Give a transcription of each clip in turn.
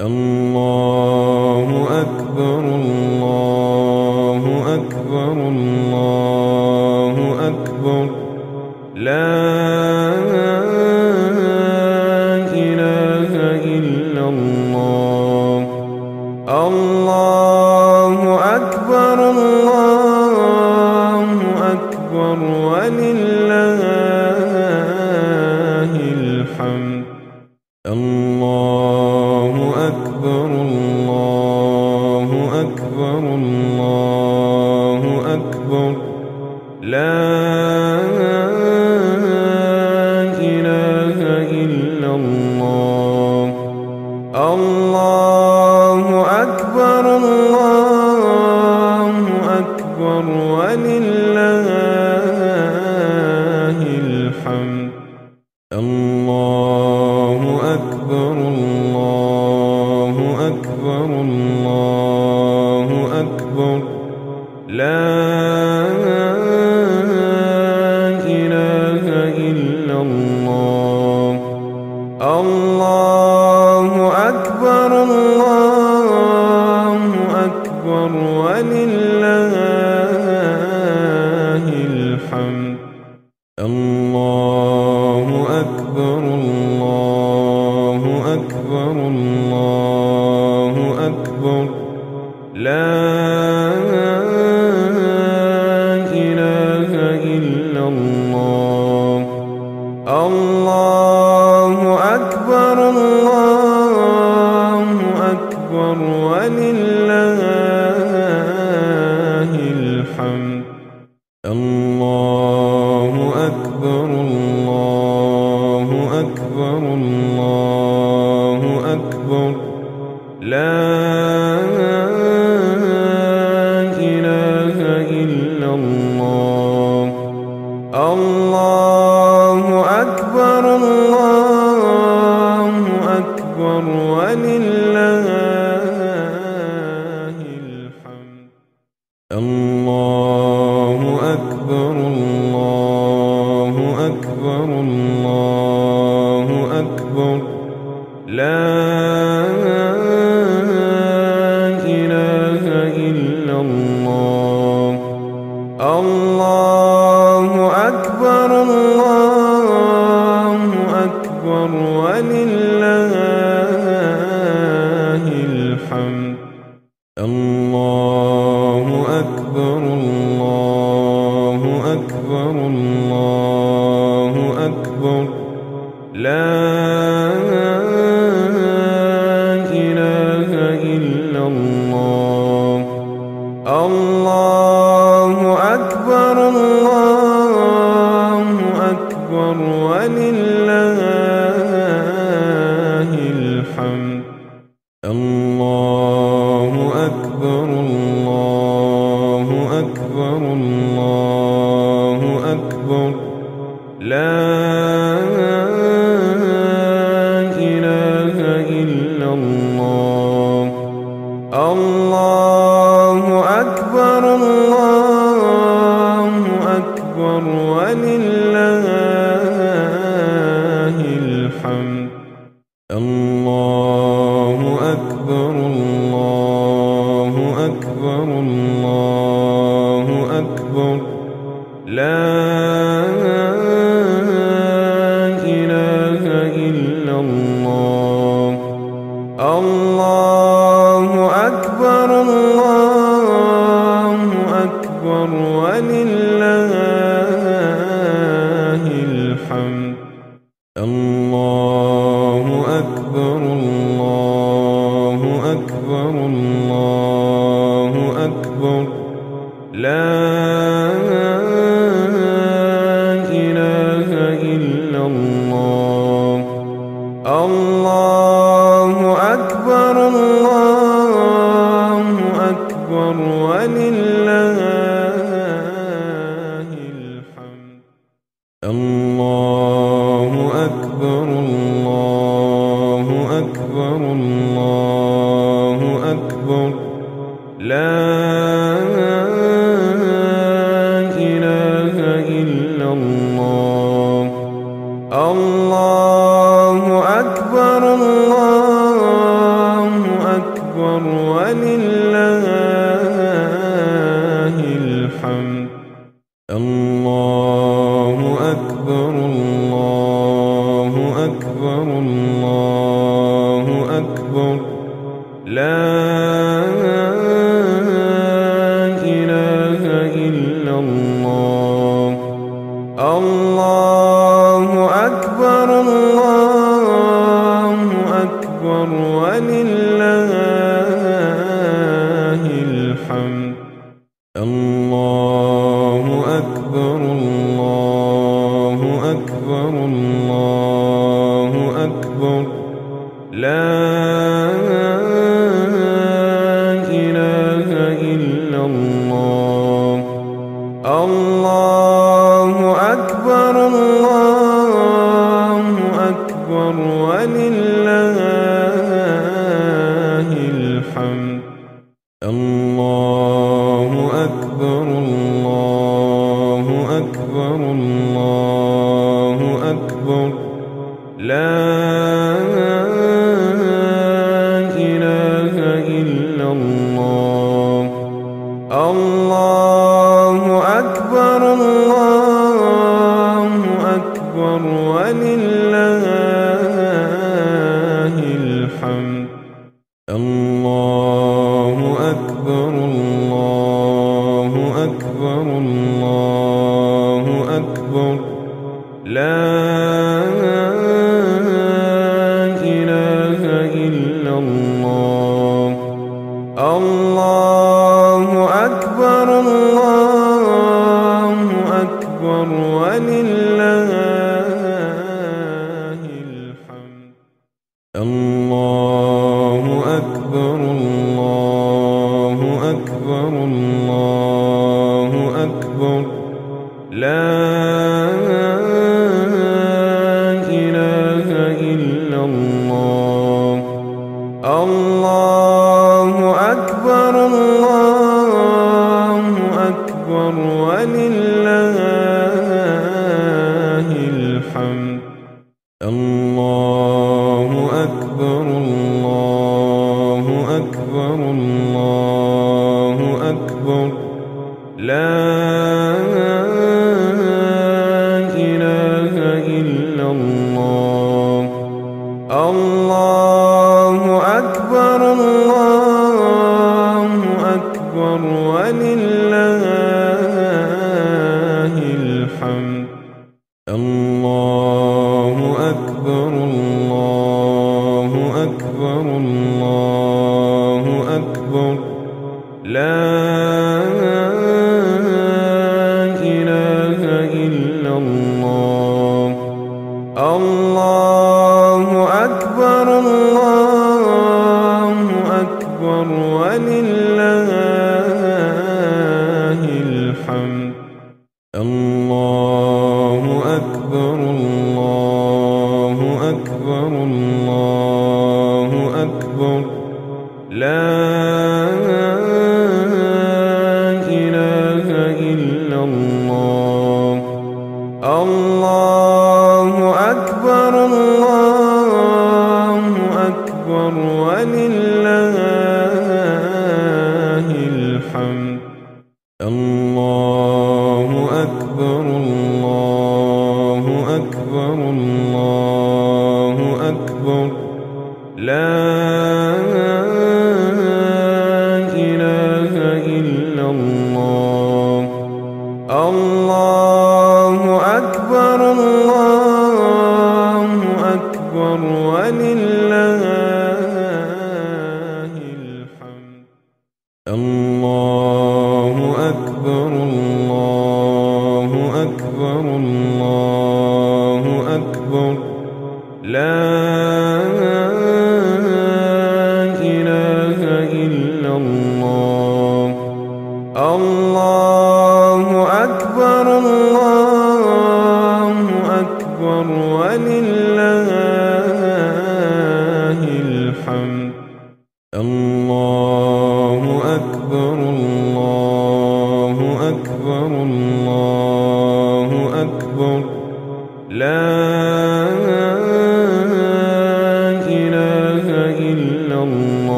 الله الله أكبر. لا نار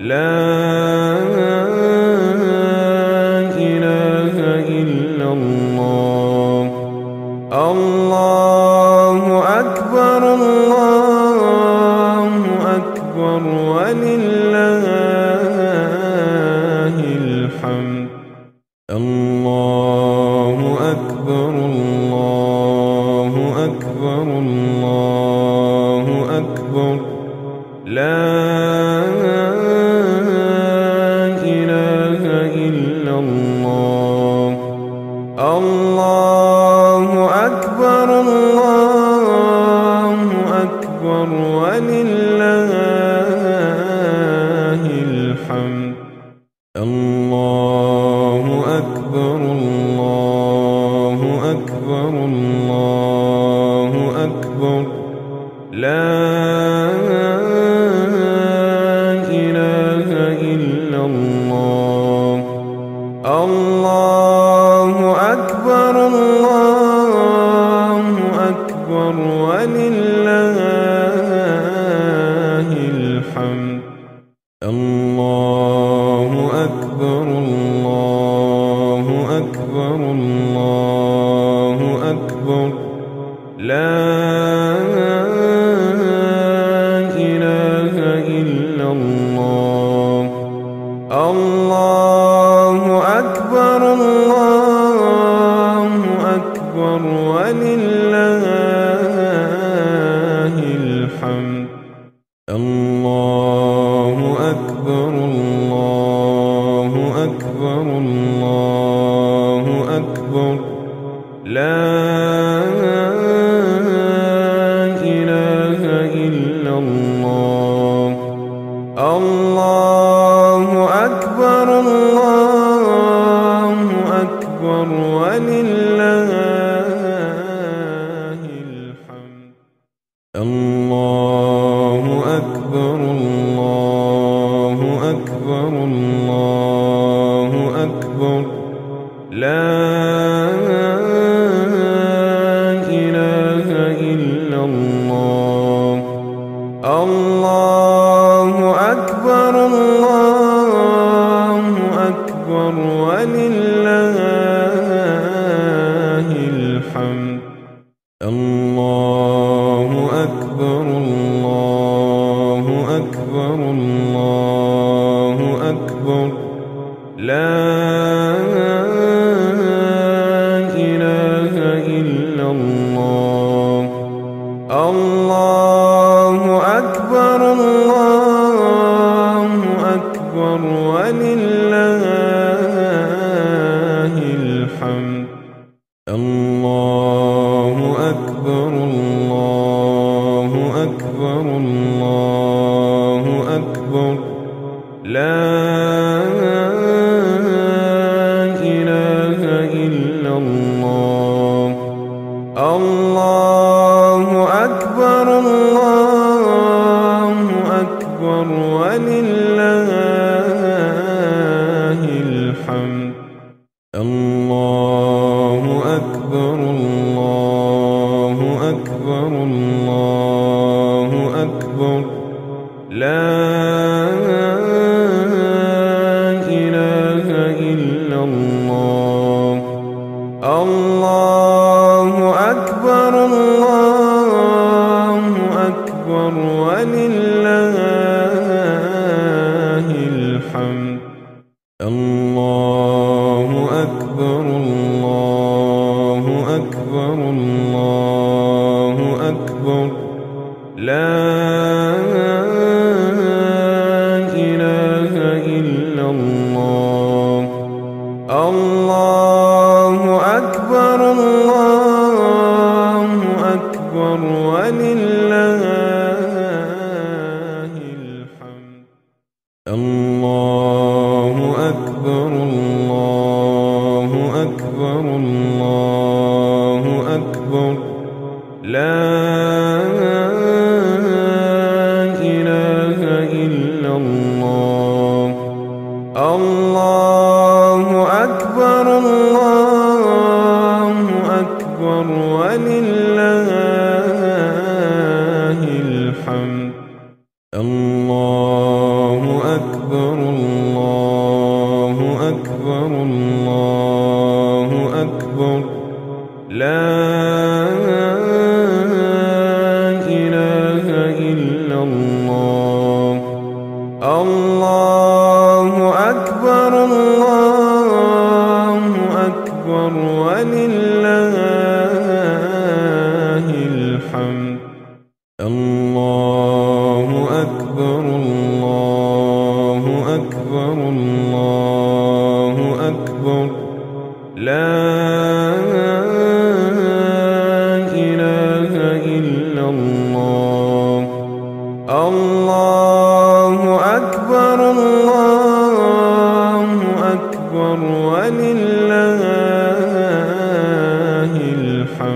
لا الله. الله.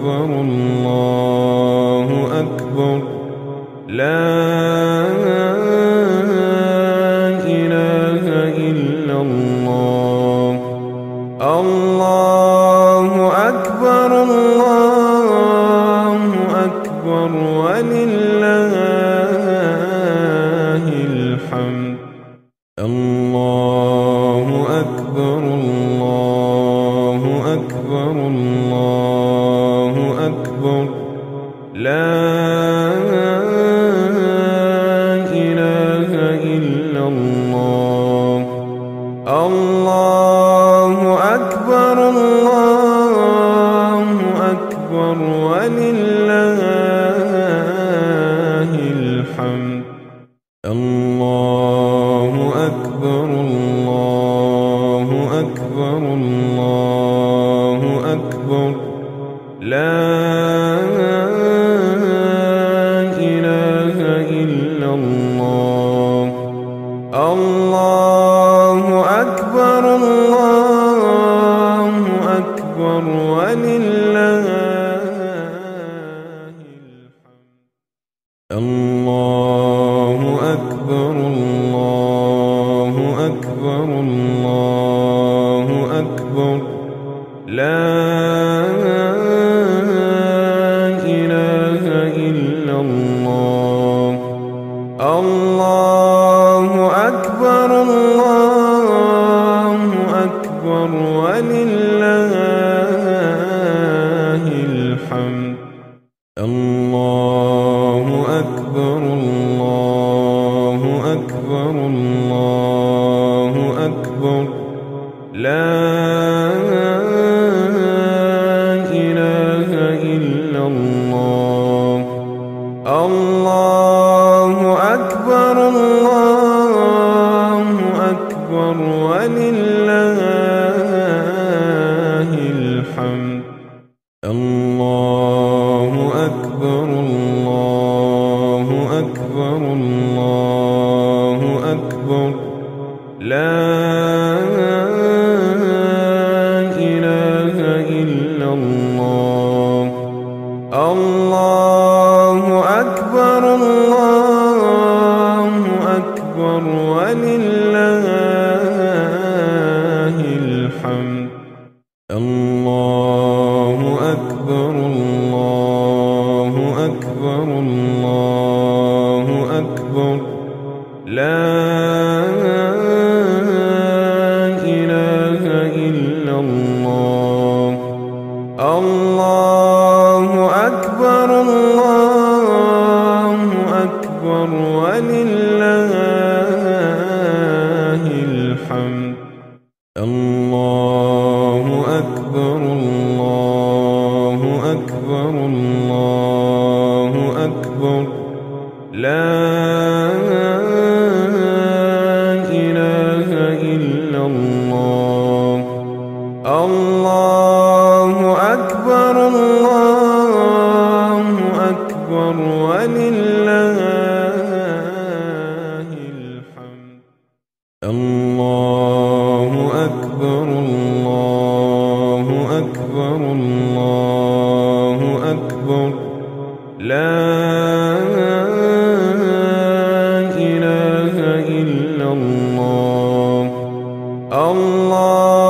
أكبر الله أكبر. لا الله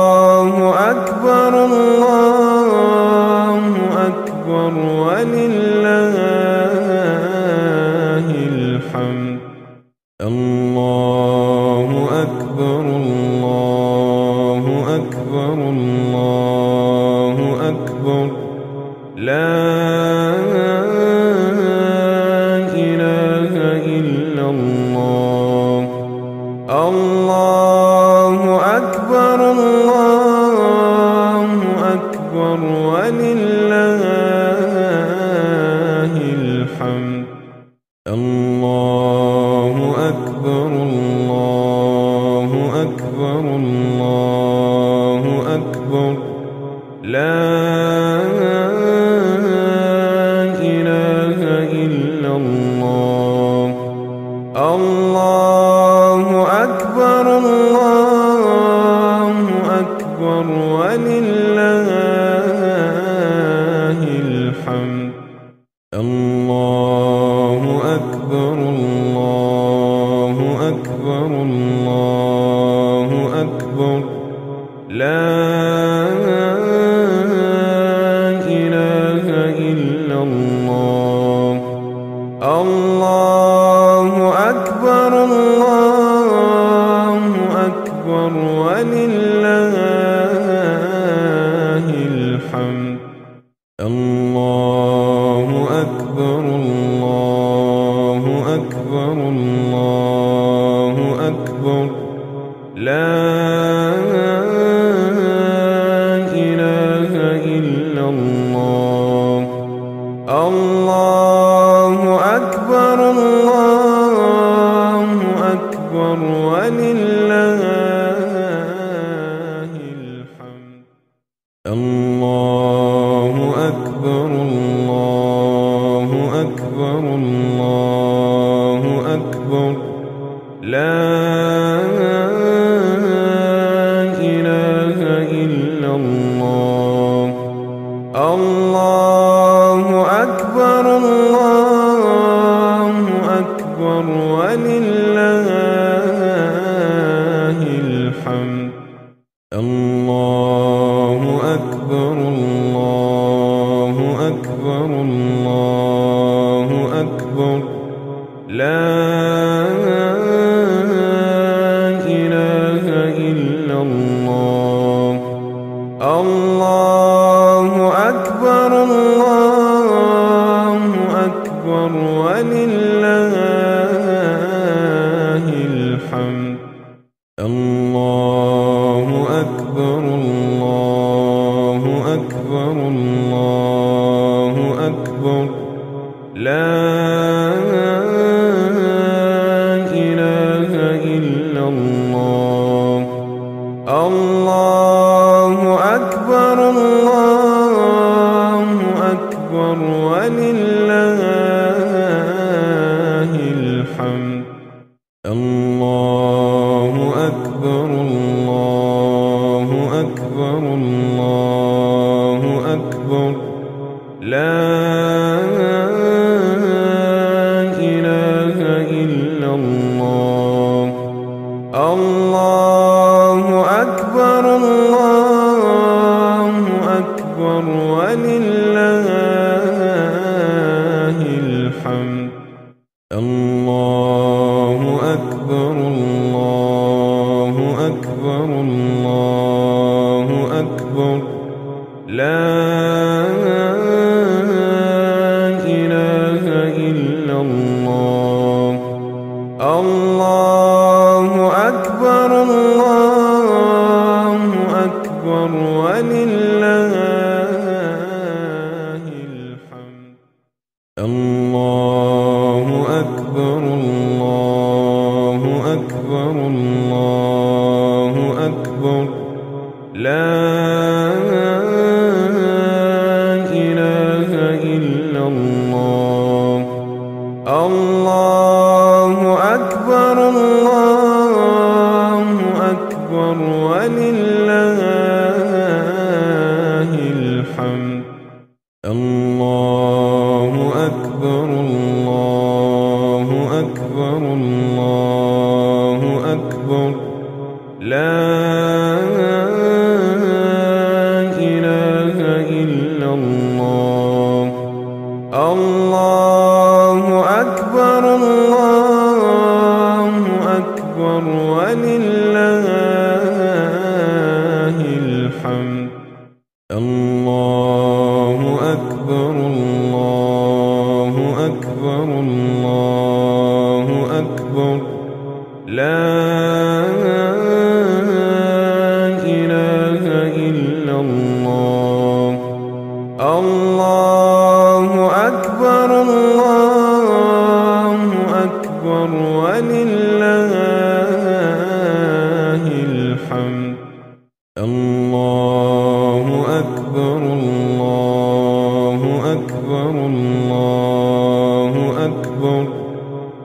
أكبر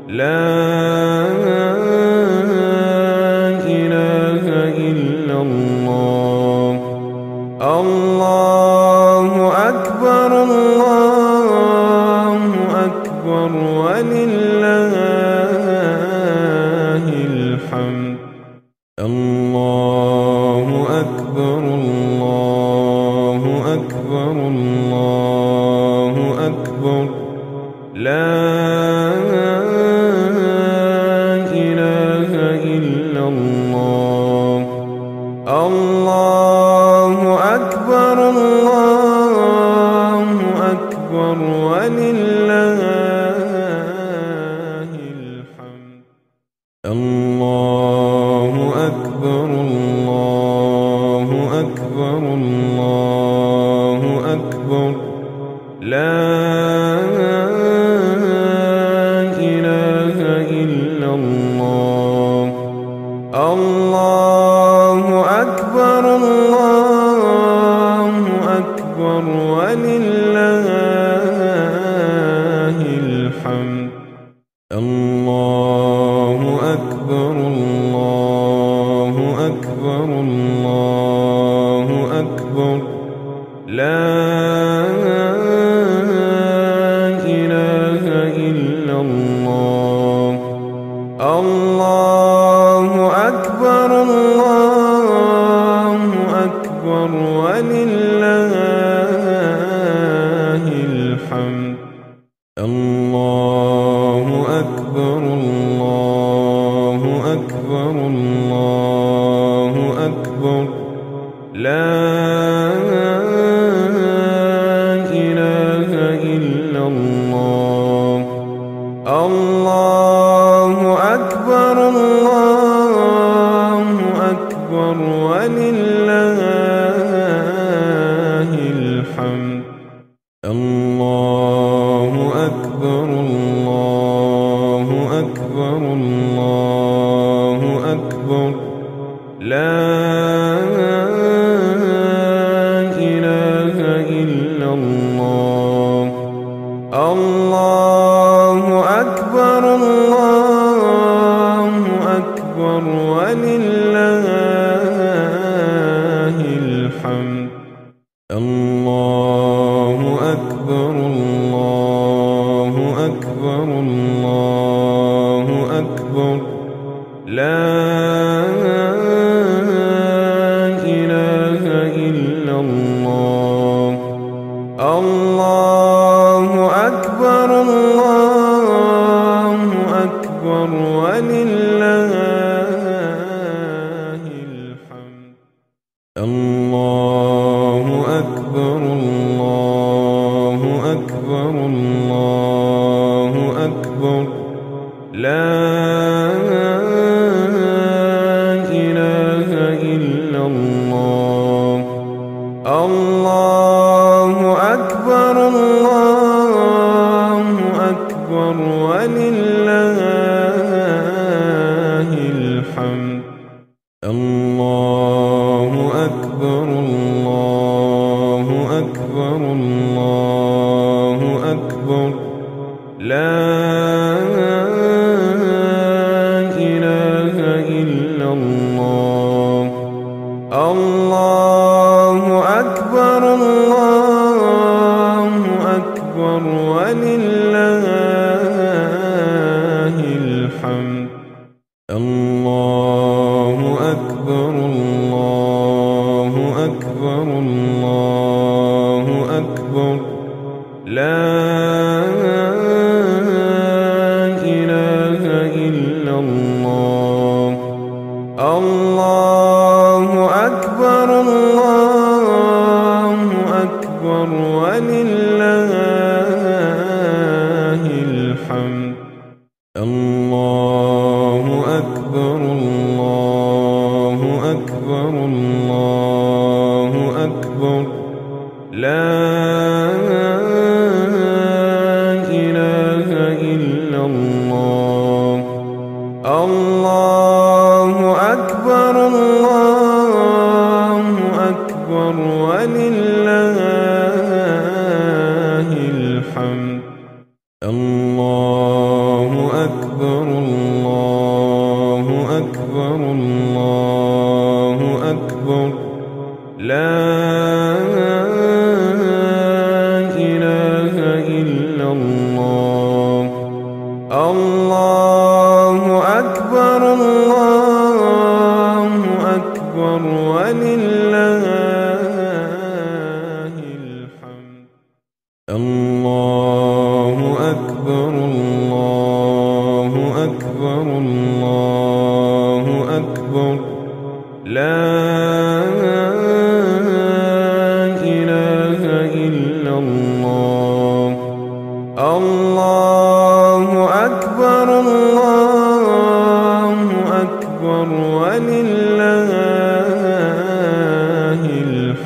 لا إلا الله. أكبر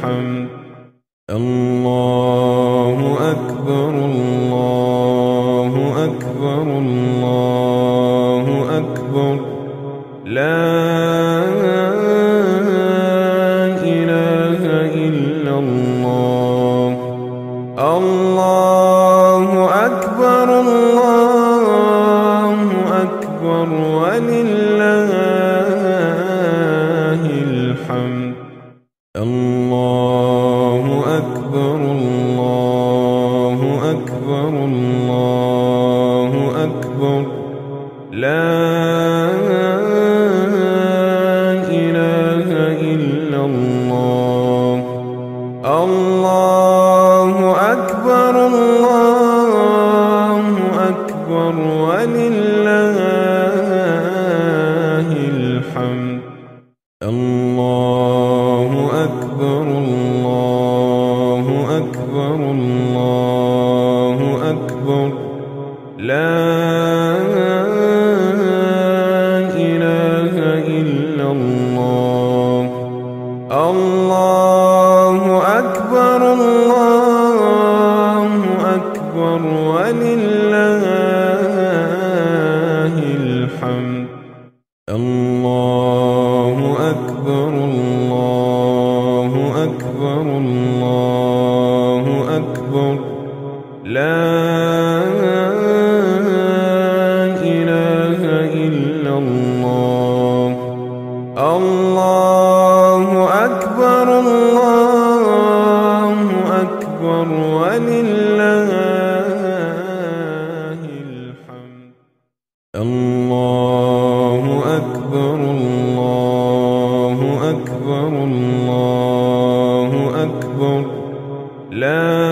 الحمد أكبر الله أكبر. لا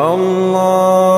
الله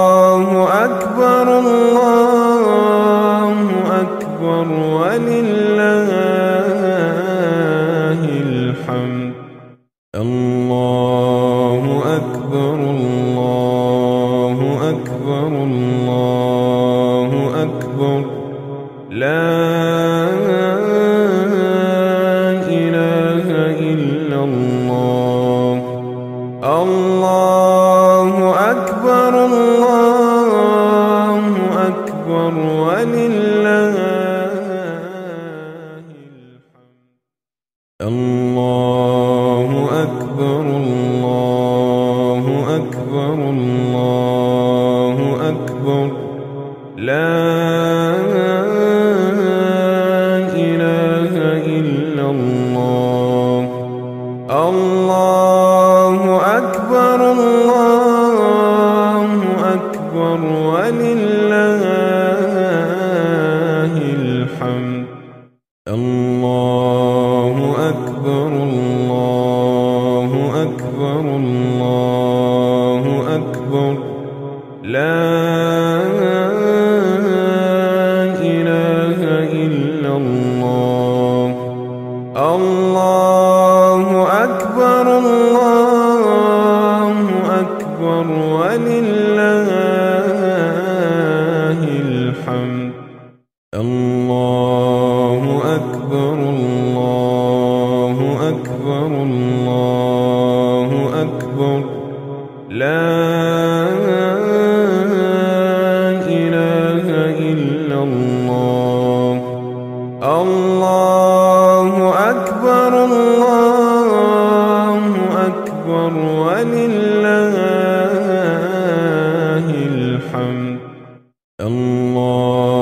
ولله الحمد. الله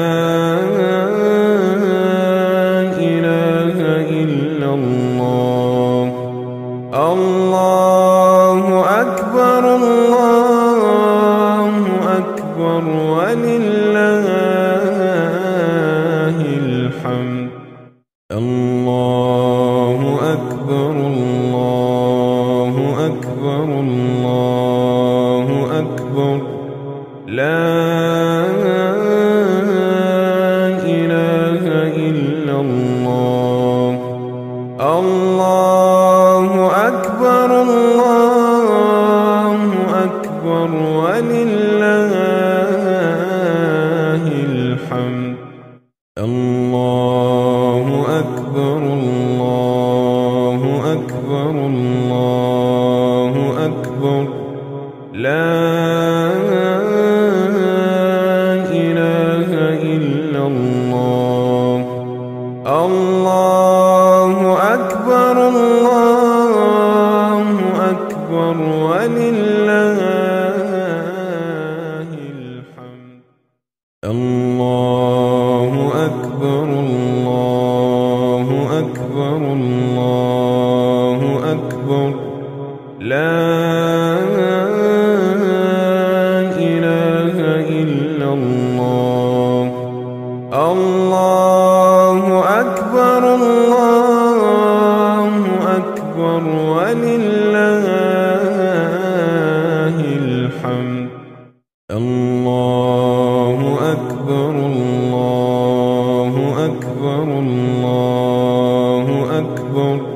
won't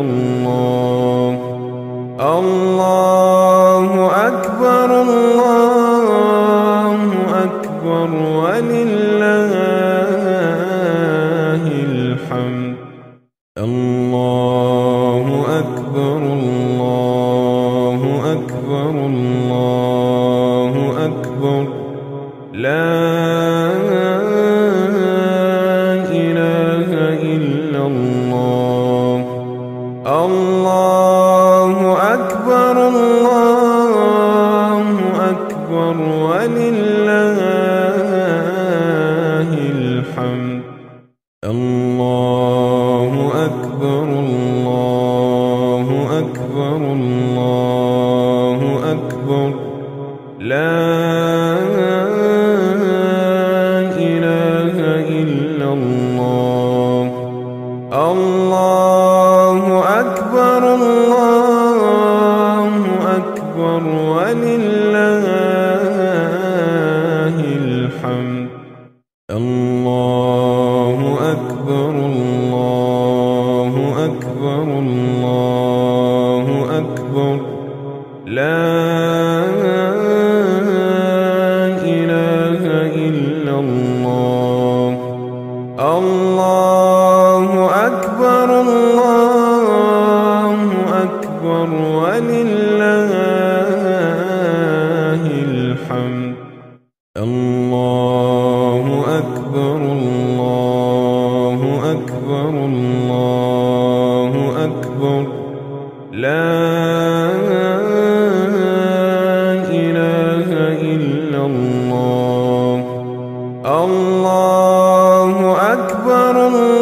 الله الله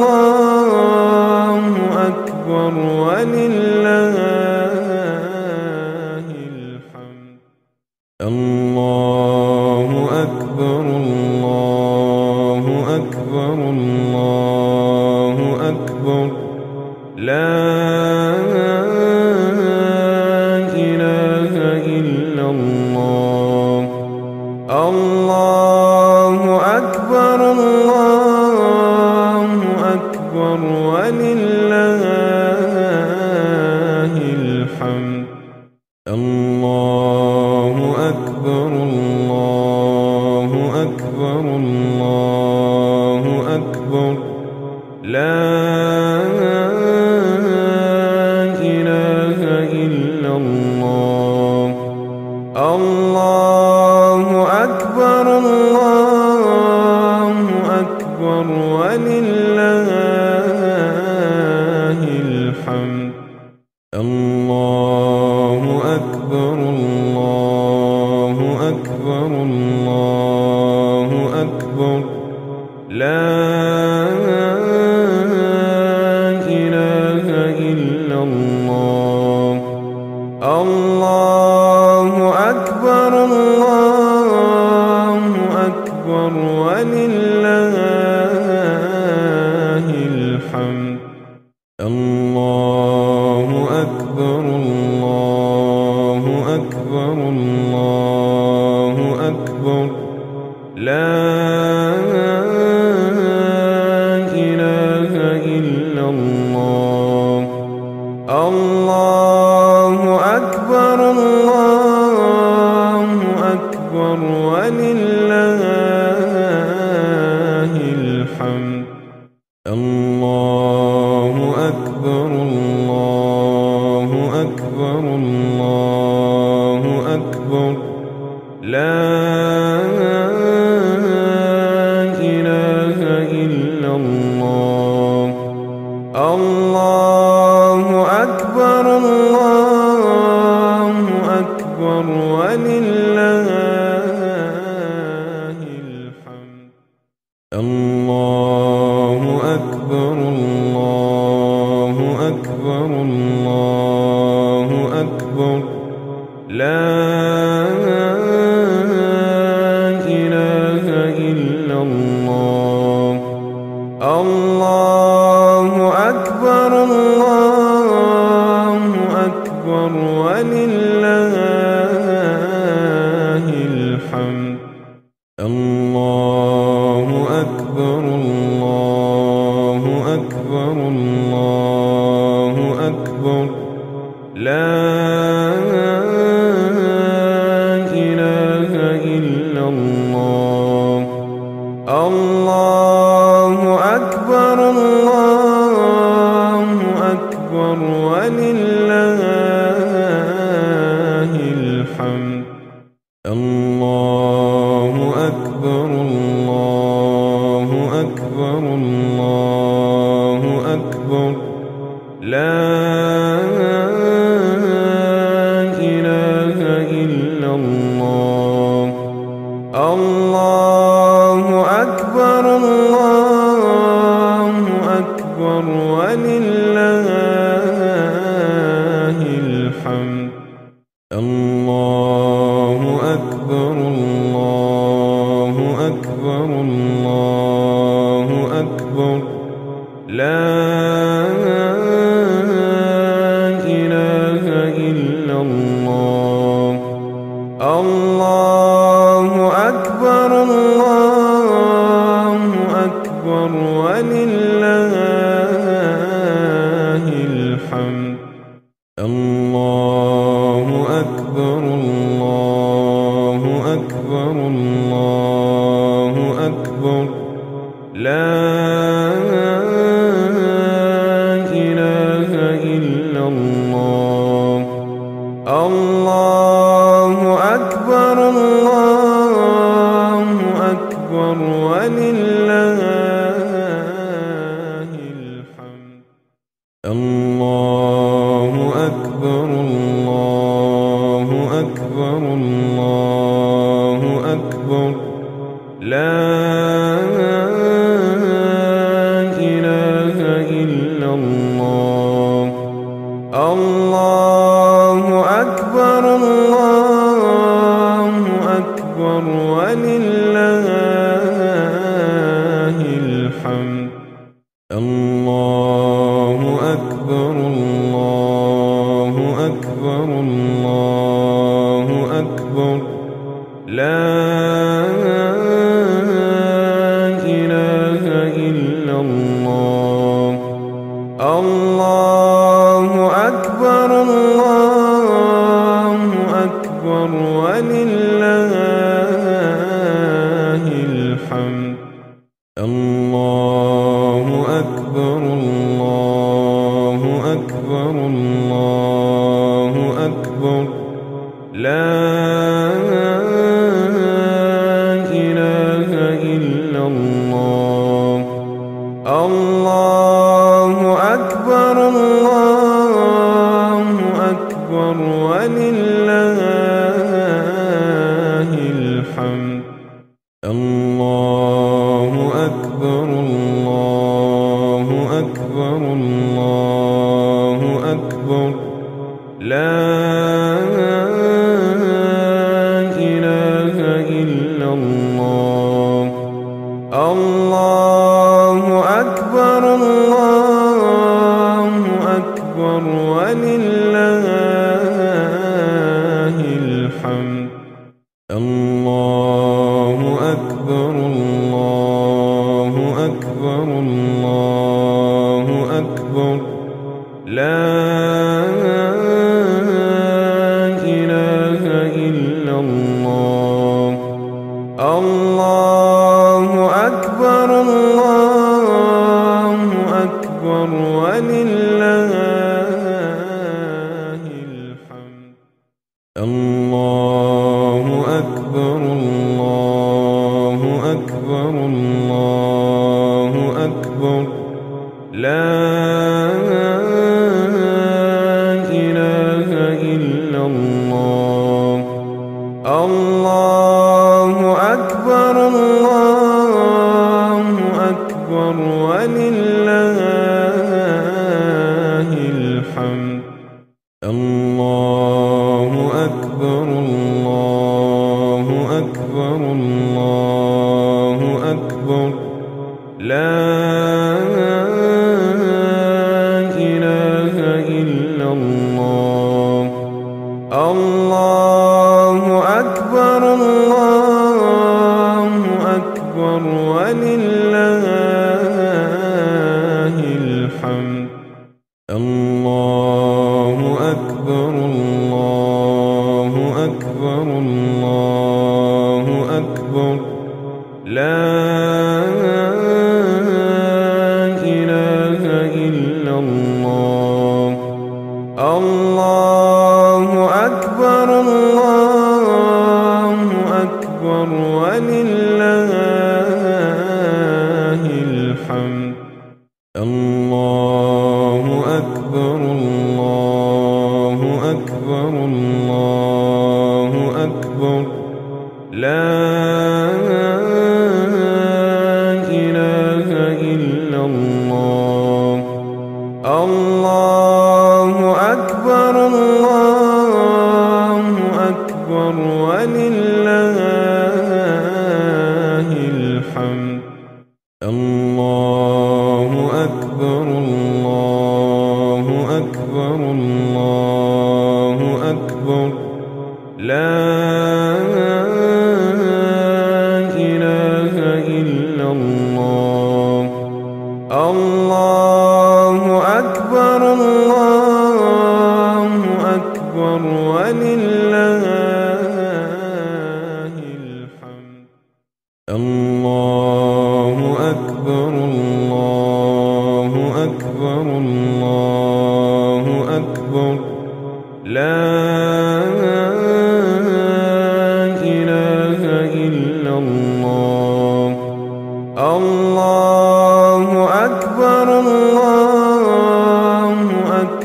الله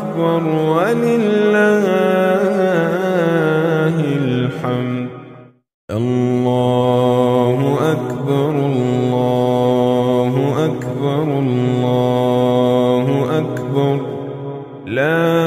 أكبر ولله الحمد. الله أكبر الله أكبر الله أكبر. الله أكبر لا